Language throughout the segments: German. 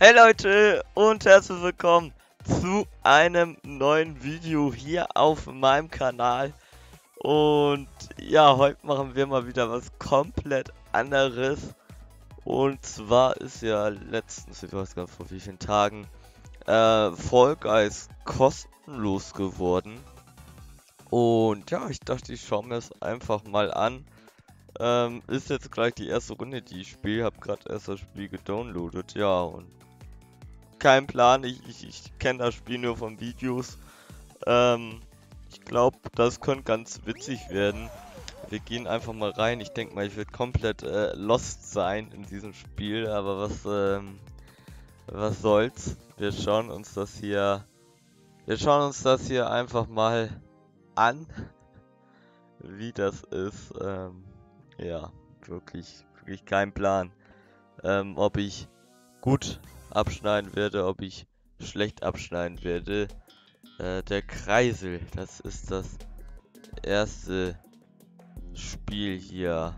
Hey Leute und herzlich willkommen zu einem neuen Video hier auf meinem Kanal. Und ja, heute machen wir mal wieder was komplett anderes. Und zwar ist ja letztens, ich weiß gar nicht vor wie vielen Tagen, äh, Fall Guys kostenlos geworden. Und ja, ich dachte, ich schaue mir es einfach mal an. Ähm, ist jetzt gleich die erste Runde, die ich spiele. Hab gerade erst das Spiel gedownloadet, ja, und kein Plan. Ich, ich, ich kenne das Spiel nur von Videos. Ähm, ich glaube, das könnte ganz witzig werden. Wir gehen einfach mal rein. Ich denke mal, ich werde komplett äh, lost sein in diesem Spiel. Aber was, ähm, was soll's. Wir schauen uns das hier... Wir schauen uns das hier einfach mal an. Wie das ist. Ähm, ja, wirklich, wirklich kein Plan. Ähm, ob ich gut abschneiden werde, ob ich schlecht abschneiden werde. Äh, der Kreisel, das ist das erste Spiel hier.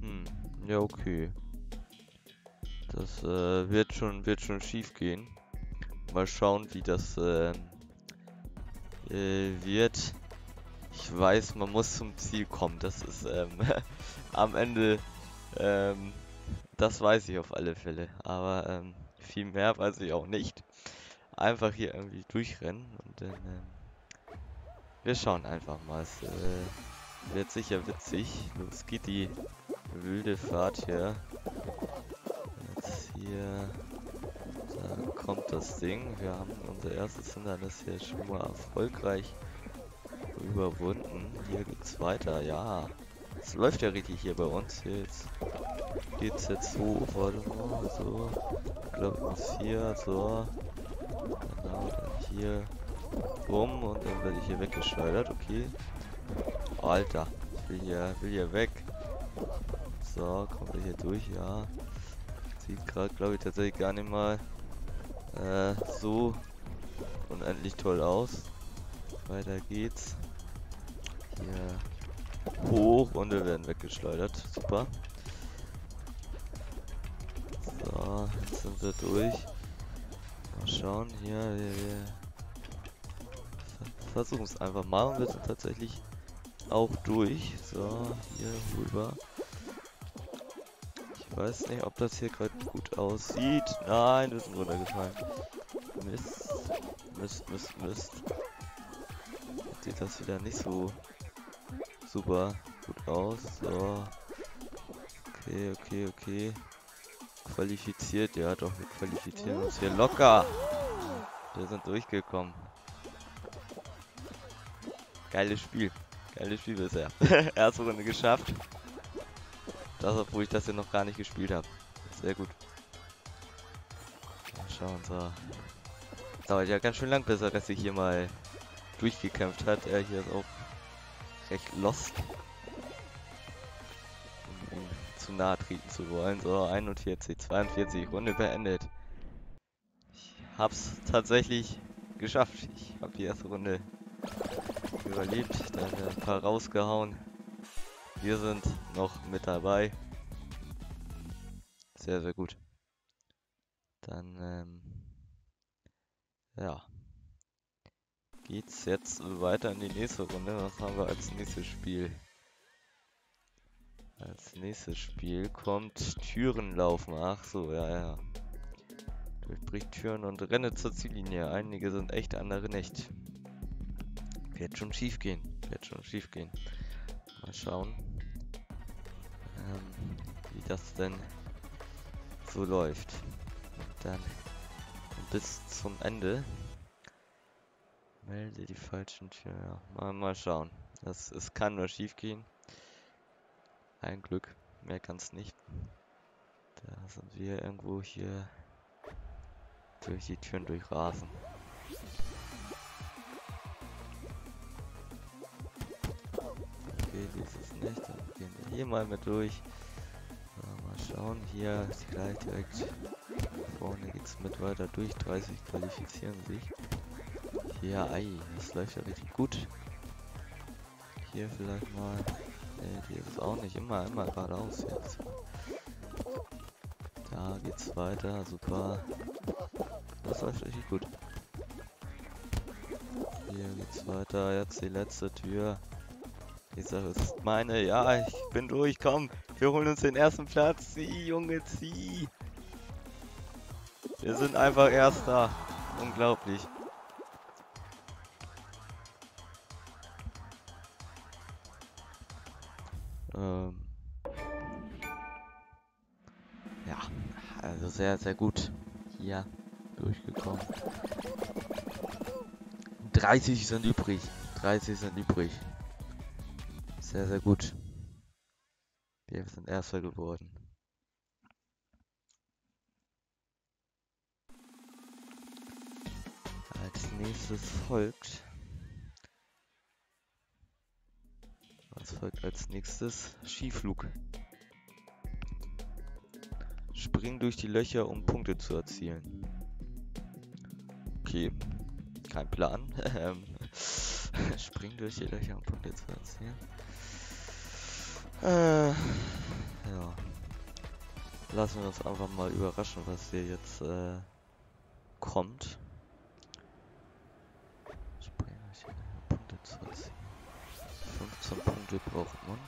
Hm, ja okay. Das äh, wird schon wird schon schief gehen. Mal schauen, wie das äh, äh, wird. Ich weiß, man muss zum Ziel kommen. Das ist ähm, am Ende ähm, das weiß ich auf alle Fälle. Aber ähm, viel mehr weiß ich auch nicht. Einfach hier irgendwie durchrennen und dann. Ähm, wir schauen einfach mal. Es äh, wird sicher witzig. Los geht die wilde Fahrt hier. Jetzt hier. Da kommt das Ding. Wir haben unser erstes Hindernis hier schon mal erfolgreich überwunden. Hier geht's weiter. Ja. Es läuft ja richtig hier bei uns. Hier jetzt geht's jetzt hoch. Warte mal, so. Ich glaube bis hier, so. Genau, dann hier rum und dann werde ich hier weggeschleudert, okay. Alter, ich will hier, will hier weg. So, kommt er hier durch, ja. Sieht gerade, glaube ich, tatsächlich gar nicht mal äh, so unendlich toll aus. Weiter geht's. Hier hoch und wir werden weggeschleudert. Super. So, jetzt sind wir durch. Mal schauen hier. Wir, wir versuchen es einfach mal und wir sind tatsächlich auch durch. So, hier rüber. Ich weiß nicht, ob das hier gerade gut aussieht. Nein, wir sind runtergefallen. Mist. Mist, Mist, Mist. Sieht das wieder nicht so super gut aus. So. Okay, okay, okay. Qualifiziert, ja doch, wir qualifizieren uns hier locker. Wir sind durchgekommen. Geiles Spiel. Geiles Spiel bisher. Erste Runde geschafft. Das, obwohl ich das hier noch gar nicht gespielt habe. Sehr gut. Mal schauen, so. Dauert ja ganz schön lang, bis er sich hier mal durchgekämpft hat. Er hier ist auch recht lost. Um ihm zu nahe treten zu wollen. So, 41, 42, Runde beendet. Ich hab's tatsächlich geschafft. Ich habe die erste Runde überlebt, dann ein paar rausgehauen. Wir sind noch mit dabei. Sehr, sehr gut. Dann, ähm, ja geht's jetzt weiter in die nächste Runde. Was haben wir als nächstes Spiel? Als nächstes Spiel kommt Türen laufen. Ach so, ja, ja. Durchbricht Türen und renne zur Ziellinie. Einige sind echt, andere nicht. Wird schon schief gehen. Wird schon schief gehen. Mal schauen, ähm, wie das denn so läuft. Und dann bis zum Ende Melde die falschen Türen. Ja, mal, mal schauen. Das, es kann nur schief gehen. Ein Glück. Mehr kann es nicht. Da sind wir irgendwo hier durch die Türen durchrasen. Okay, dies ist nicht. Dann gehen wir hier mal mit durch. Mal schauen. Hier gleich direkt vorne geht's mit weiter durch. 30 qualifizieren sich. Ja, ei, das läuft ja richtig gut. Hier vielleicht mal. Ne, hier ist auch nicht immer, immer geradeaus jetzt. Ja, geht's weiter, super. Das läuft richtig gut. Hier geht's weiter, jetzt die letzte Tür. Die Sache ist meine, ja, ich bin durch, komm. Wir holen uns den ersten Platz. Zieh, Junge, zieh. Wir sind einfach Erster. Unglaublich. Ähm ja, also sehr, sehr gut hier durchgekommen. 30 sind übrig. 30 sind übrig. Sehr, sehr gut. Wir sind Erster geworden. Als nächstes folgt. Was folgt als nächstes? Skiflug. Spring durch die Löcher, um Punkte zu erzielen. Okay. Kein Plan. Spring durch die Löcher, um Punkte zu erzielen. Äh, ja. Lassen wir uns einfach mal überraschen, was hier jetzt äh, kommt. Spring durch die Löcher, um Punkte zu erzielen. 15 Punkte braucht man.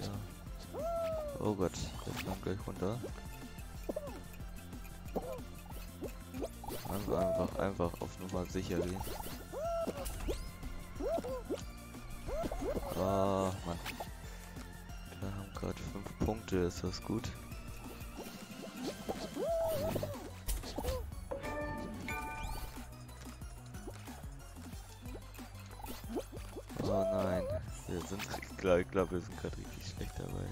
Ja. Oh Gott, der fliegt gleich runter. Also einfach, einfach auf Nummer sicher gehen. Ah, Mann. Wir haben gerade 5 Punkte, ist das gut? Wir sind, klar, ich glaube, wir sind gerade richtig schlecht dabei.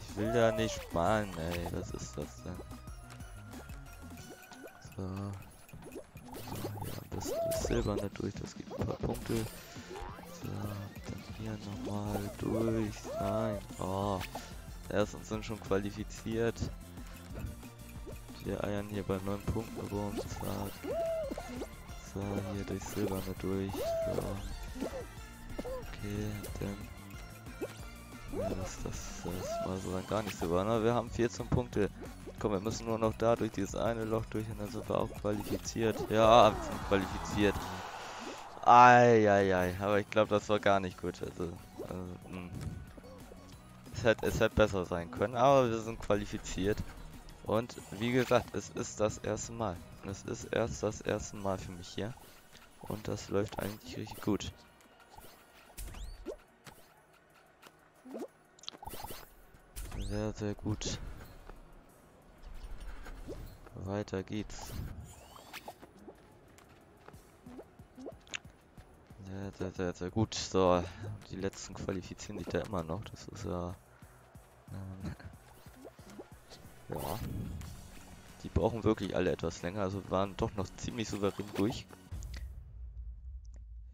Ich will da nicht sparen, ey, was ist das denn? So. am besten das Silberne durch, das gibt ein paar Punkte. So, dann hier nochmal durch. Nein, oh. Erstens sind schon qualifiziert. Wir eiern hier bei 9 Punkten rum. Zack. So, hier durch Silberne durch. So. Okay, dann. Ja, das, das, das war so dann gar nicht so war. Ne? Wir haben 14 Punkte. Komm, wir müssen nur noch da durch dieses eine Loch durch und dann sind wir auch qualifiziert. Ja, qualifiziert. Eieiei, aber ich glaube, das war gar nicht gut. Also, also es hätte, es hätte besser sein können, aber wir sind qualifiziert. Und wie gesagt, es ist das erste Mal. Es ist erst das erste Mal für mich hier. Und das läuft eigentlich richtig gut. Sehr, sehr gut. Weiter geht's. Sehr, sehr, sehr, sehr gut. So, die letzten qualifizieren sich da immer noch. Das ist ja... Ähm, ja. Die brauchen wirklich alle etwas länger. Also waren doch noch ziemlich souverän durch.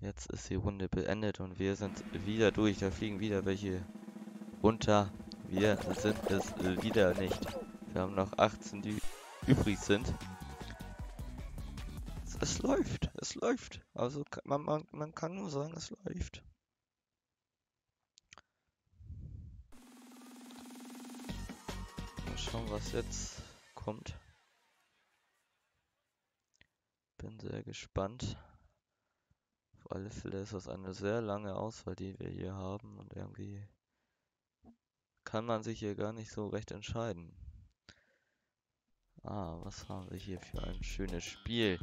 Jetzt ist die Runde beendet und wir sind wieder durch. Da fliegen wieder welche runter. Wir sind es wieder nicht. Wir haben noch 18, die übrig sind. Es, es läuft, es läuft. Also man, man, man kann nur sagen, es läuft. Schauen, was jetzt kommt. Bin sehr gespannt. Auf alle Fälle ist das eine sehr lange Auswahl, die wir hier haben und irgendwie kann man sich hier gar nicht so recht entscheiden. Ah, was haben wir hier für ein schönes Spiel?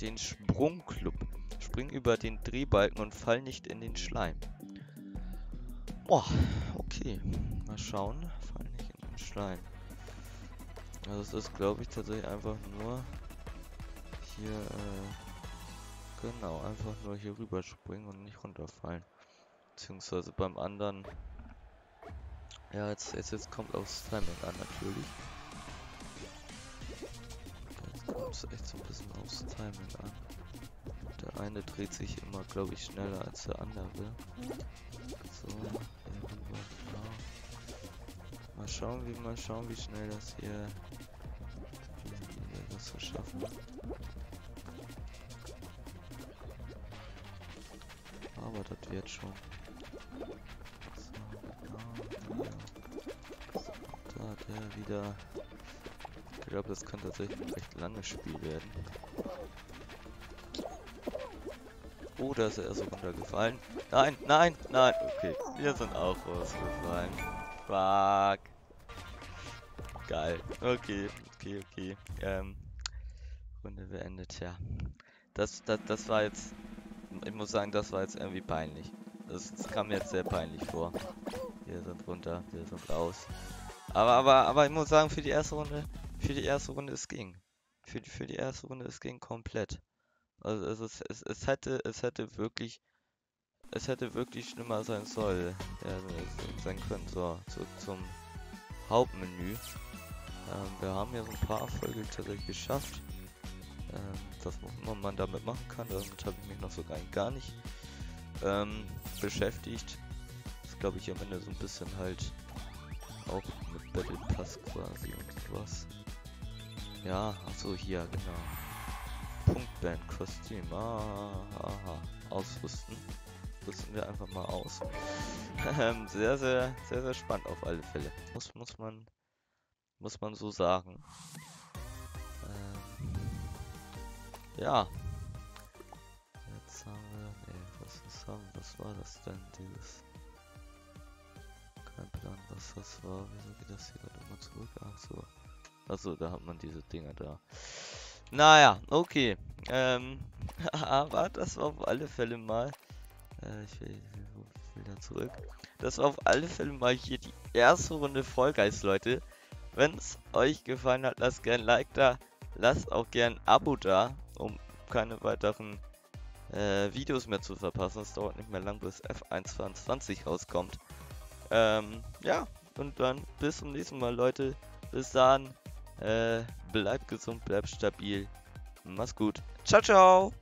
Den Sprungclub. Spring über den Drehbalken und fall nicht in den Schleim. Boah, okay. Mal schauen. Fall nicht in den Schleim. Also es ist, glaube ich, tatsächlich einfach nur hier, äh, genau, einfach nur hier rüber springen und nicht runterfallen. Beziehungsweise beim anderen, ja, jetzt, jetzt, jetzt kommt aufs Timing an, natürlich. Jetzt kommt es echt so ein bisschen aufs Timing an. Der eine dreht sich immer, glaube ich, schneller als der andere. So, genau. Mal schauen, wie mal schauen, wie schnell das hier aber das wird schon. So, hier. So, da, der wieder. Ich glaube, das kann tatsächlich ein recht langes Spiel werden. Oh, da ist er so runtergefallen. Nein, nein, nein. Okay, wir sind auch rausgefallen. Fuck. Geil. Okay, okay, okay. Ähm, Runde beendet, ja. Das, das, das war jetzt, ich muss sagen, das war jetzt irgendwie peinlich. Das, das kam mir jetzt sehr peinlich vor. Wir sind runter, wir sind raus. Aber, aber, aber ich muss sagen, für die erste Runde, für die erste Runde es ging. Für die, für die erste Runde es ging komplett. Also es, ist, es, es hätte, es hätte wirklich, es hätte wirklich schlimmer sein soll, ja, sein können. So, zurück zum Hauptmenü. Ähm, wir haben ja so ein paar Erfolge tatsächlich geschafft. Ähm, das, was man damit machen kann, damit habe ich mich noch so gar nicht ähm, beschäftigt. Das glaube ich am Ende so ein bisschen halt auch mit Battle Pass quasi und sowas. Ja, achso, hier, genau. Punktband, Kostüm, ah, aha, ausrüsten. Rüsten wir einfach mal aus. Ähm, sehr, sehr, sehr, sehr spannend auf alle Fälle. Muss, muss man, muss man so sagen. Ja. Jetzt haben wir, nee, was, was haben, was war das denn, dieses? Kein Plan, was das war. Wieso geht das hier gerade immer zurück? Ach so. Achso, da hat man diese Dinger da. Naja, okay. Ähm, aber das war auf alle Fälle mal. Äh, ich will, da zurück. Das war auf alle Fälle mal hier die erste Runde Vollgeist, Leute. Wenn es euch gefallen hat, lasst gerne ein Like da. Lasst auch gerne ein Abo da, keine weiteren äh, Videos mehr zu verpassen. Es dauert nicht mehr lang, bis F122 rauskommt. Ähm, ja, und dann bis zum nächsten Mal, Leute. Bis dann. Äh, bleibt gesund, bleibt stabil. Mach's gut. Ciao, ciao.